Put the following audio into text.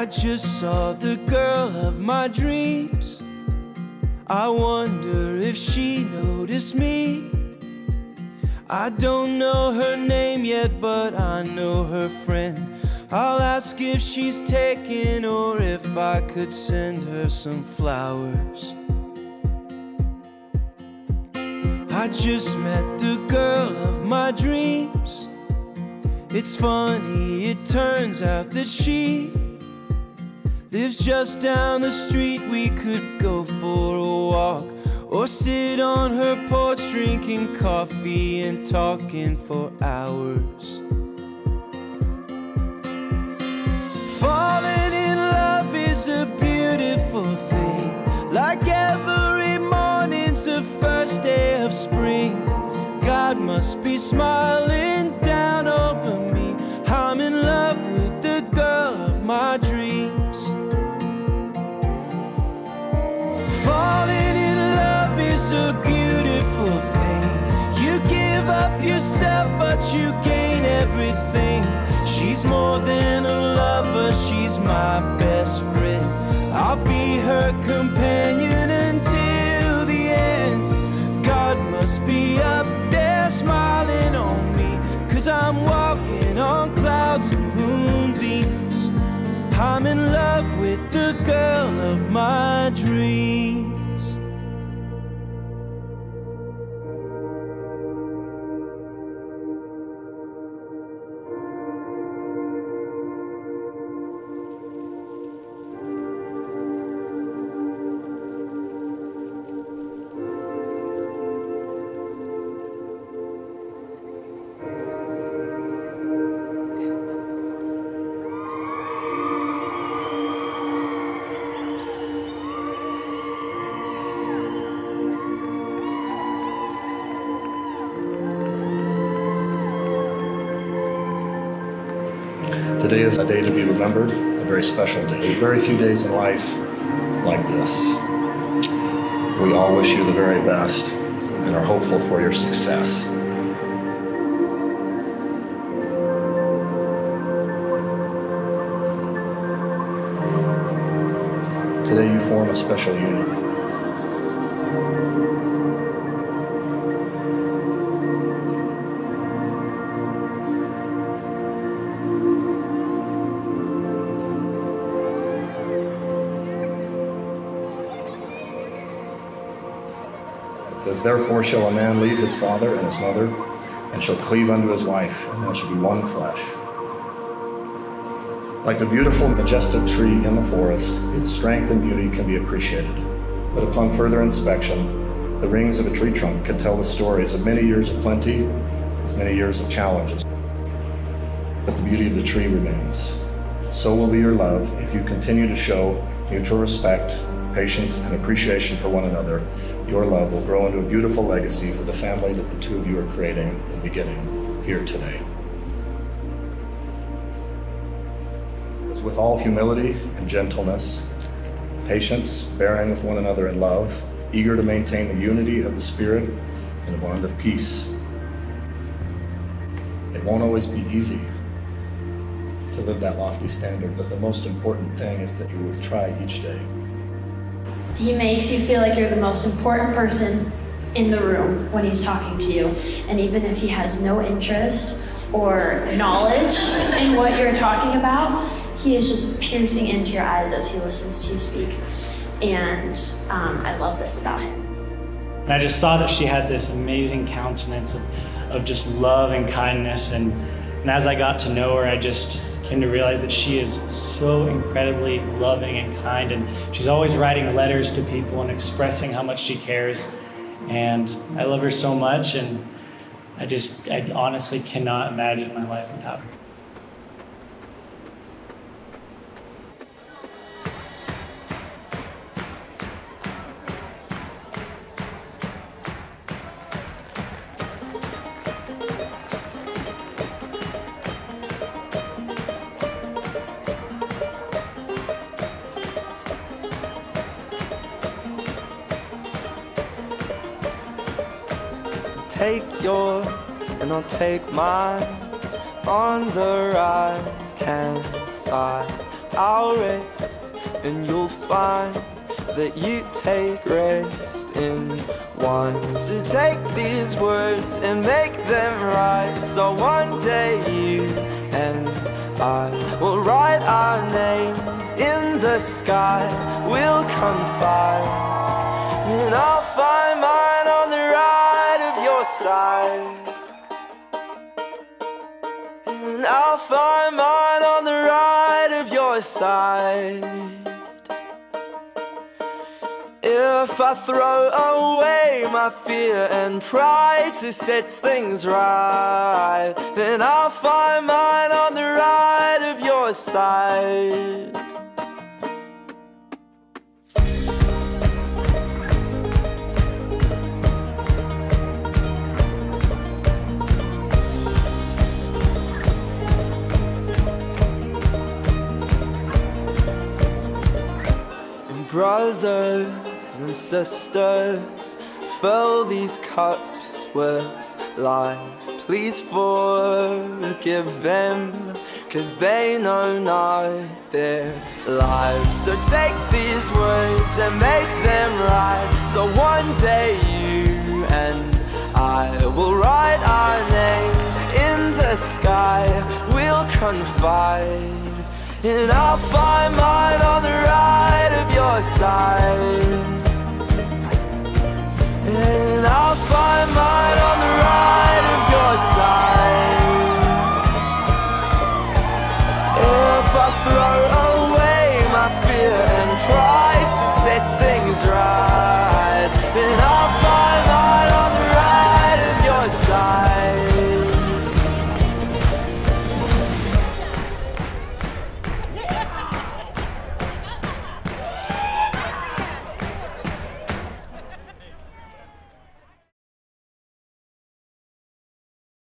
I just saw the girl of my dreams. I wonder if she noticed me. I don't know her name yet, but I know her friend. I'll ask if she's taken or if I could send her some flowers. I just met the girl of my dreams. It's funny, it turns out that she lives just down the street. We could go for a walk or sit on her porch drinking coffee and talking for hours. Falling in love is a beautiful thing, like every morning's the first day of spring. God must be smiling a beautiful thing. You give up yourself, but you gain everything. She's more than a lover, she's my best friend. I'll be her companion until the end. God must be up there smiling on me, cause I'm walking on clouds and moonbeams. I'm in love with the girl of my dreams. Today is a day to be remembered, a very special day. There's very few days in life like this. We all wish you the very best and are hopeful for your success. Today you form a special union. Says, Therefore shall a man leave his father and his mother, and shall cleave unto his wife, and they shall be one flesh. Like the beautiful, majestic tree in the forest, its strength and beauty can be appreciated. But upon further inspection, the rings of a tree trunk can tell the stories of many years of plenty, with many years of challenges. But the beauty of the tree remains. So will be your love if you continue to show mutual respect, patience, and appreciation for one another. Your love will grow into a beautiful legacy for the family that the two of you are creating and beginning here today. As with all humility and gentleness, patience, bearing with one another in love, eager to maintain the unity of the Spirit in a bond of peace. It won't always be easy to live that lofty standard, but the most important thing is that you will try each day. He makes you feel like you're the most important person in the room when he's talking to you. And even if he has no interest or knowledge in what you're talking about, he is just piercing into your eyes as he listens to you speak. And um, I love this about him. And I just saw that she had this amazing countenance of, of just love and kindness. And, and as I got to know her, I just came to realize that she is so incredibly loving and kind. And she's always writing letters to people and expressing how much she cares. And I love her so much. And I just, I honestly cannot imagine my life without her. Take yours and I'll take mine on the right hand side. I'll rest, and you'll find that you take rest in one. So take these words and make them right. So one day you and I will write our names in the sky. We'll confide, and I'll find side. If I throw away my fear and pride to set things right, then I'll find mine on the right of your side. Brothers and sisters, fill these cups with life. Please forgive them, cause they know not their lives. So take these words and make them right. So one day you and I will write our names in the sky. We'll confide. And I'll find the side. And I'll find mine on the right of your side. If I throw away my fear and try to set things right.